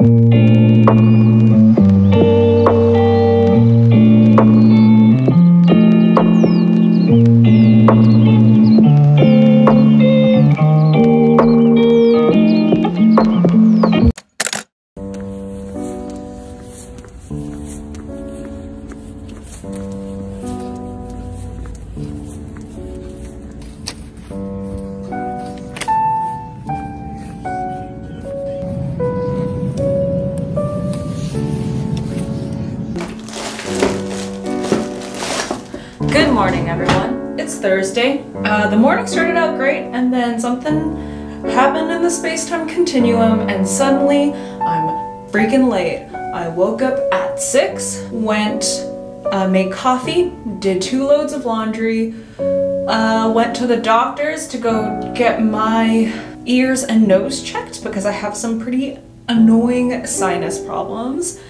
Good It's Thursday. Uh, the morning started out great, and then something happened in the space-time continuum, and suddenly I'm freaking late. I woke up at 6, went, uh, made coffee, did two loads of laundry, uh, went to the doctor's to go get my ears and nose checked because I have some pretty annoying sinus problems,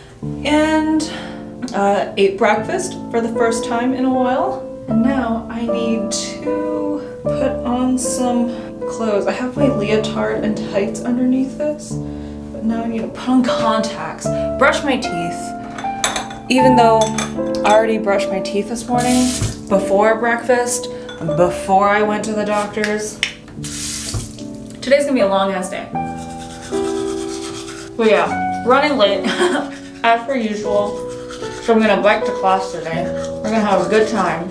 and uh, ate breakfast for the first time in a while. And now I need to put on some clothes. I have my leotard and tights underneath this, but now I need to put on contacts, brush my teeth. Even though I already brushed my teeth this morning before breakfast, before I went to the doctor's. Today's gonna be a long ass day. But yeah, running late as per usual. So I'm gonna bike to class today. We're gonna have a good time.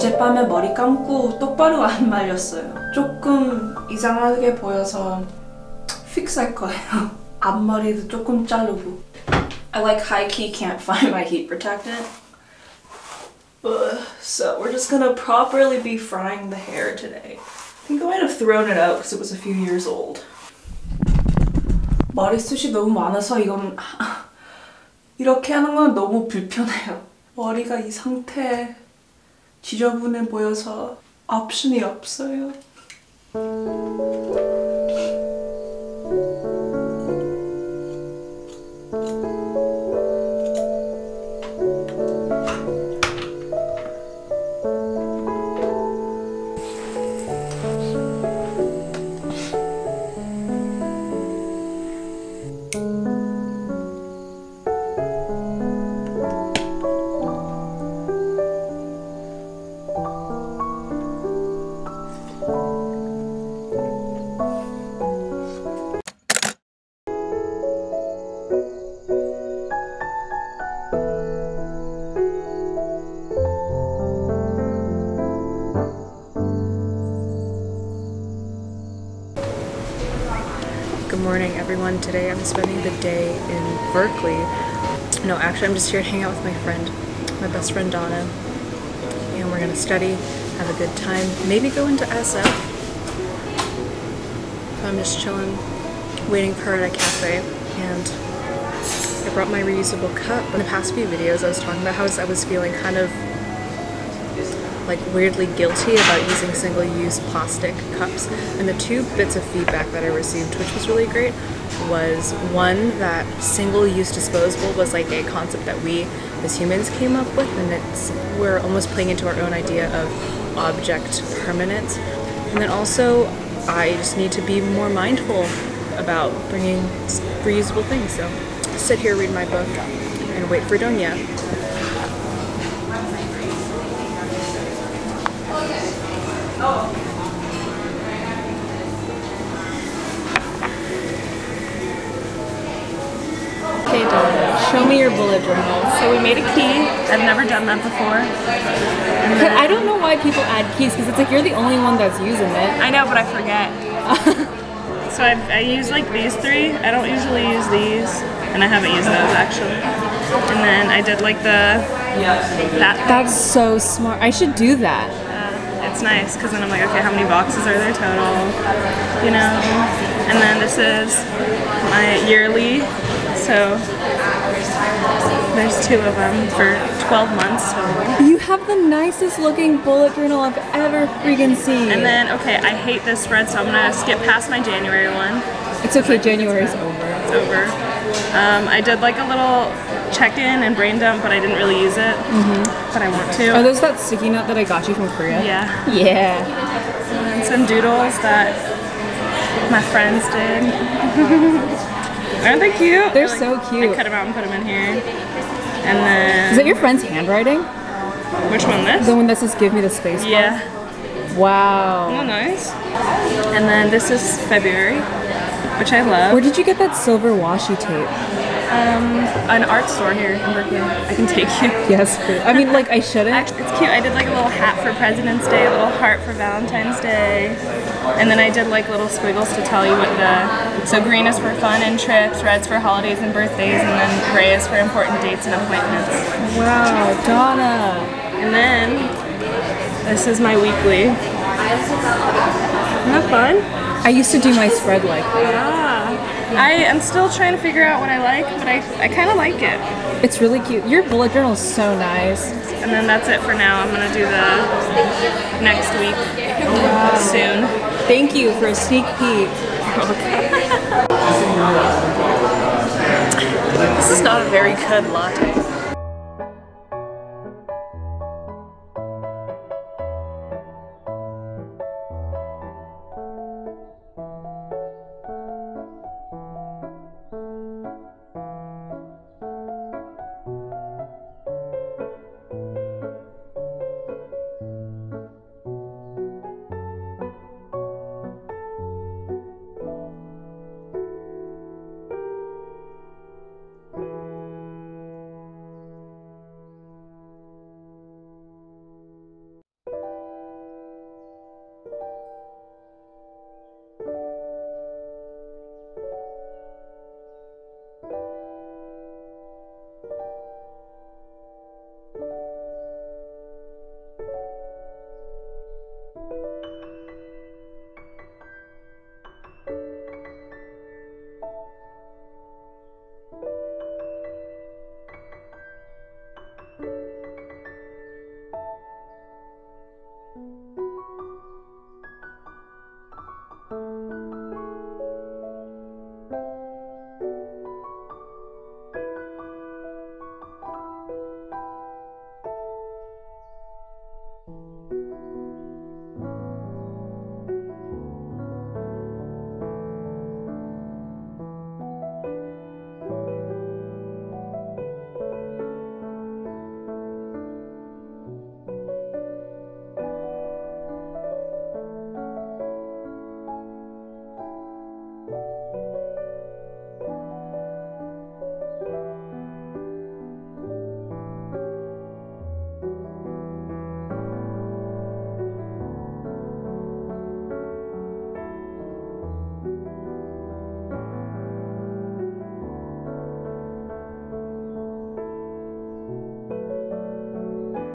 어젯밤에 머리 감고 똑바로 안 말렸어요. 조금 이상하게 보여서 픽스할 거예요. 앞머리도 조금 자르고. I like high key can't find my heat protectant. Ugh, so we're just gonna properly be frying the hair today. I think I might have thrown it out because it was a few years old. 머리숱이 너무 많아서 이건 이렇게 하는 건 너무 불편해요. 머리가 이 상태에 지저분해 보여서 옵션이 없어요. Today I'm spending the day in Berkeley. No, actually, I'm just here to hang out with my friend, my best friend Donna. And we're gonna study, have a good time, maybe go into SF. I'm just chilling, waiting for her at a cafe, and I brought my reusable cup. In the past few videos, I was talking about how I was feeling kind of like weirdly guilty about using single-use plastic cups. And the two bits of feedback that I received, which was really great, was one that single-use disposable was like a concept that we as humans came up with, and it's we're almost playing into our own idea of object permanence. And then also, I just need to be more mindful about bringing reusable things. So, sit here, read my book, and wait for Donya. Okay, Donna, show me your bullet journal. So we made a key. I've never done that before. But I don't know why people add keys because it's like you're the only one that's using it. I know, but I forget. so I've, I use like these three. I don't usually use these, and I haven't used those actually. And then I did like the that. That's so smart. I should do that. It's nice because then I'm like, okay, how many boxes are there total? You know. And then this is my yearly. So there's two of them for 12 months total. You have the nicest looking bullet journal I've ever freaking seen. And then, okay, I hate this spread, so I'm gonna skip past my January one. it's okay, January's over. It's over. Um, I did like a little check-in and brain dump, but I didn't really use it. Mm-hmm. But I want to. Are those that sticky note that I got you from Korea? yeah. Yeah. And some doodles that my friends did. Aren't they cute? They're like, so cute. I cut them out and put them in here. And then Is that your friend's handwriting? which one? This? The one that says "Give me the space." bar"? yeah. Wow. Oh, nice. And then this is February, which I love. Where did you get that silver washi tape? Um, an art store here in Berkeley. I can take you. Yes. I mean, like I shouldn't. Actually, it's cute. I did like a little hat for President's Day, a little heart for Valentine's Day, and then I did like little squiggles to tell you what the. So green is for fun and trips, red's for holidays and birthdays, and then gray is for important dates and appointments. Wow, Donna. And then this is my weekly. Isn't that fun? I used to do my spread like that. Ah. I am still trying to figure out what I like, but I, I kind of like it. It's really cute. Your bullet journal is so nice. And then that's it for now. I'm gonna do the next week soon. Thank you for a sneak peek. This is not a very good latte.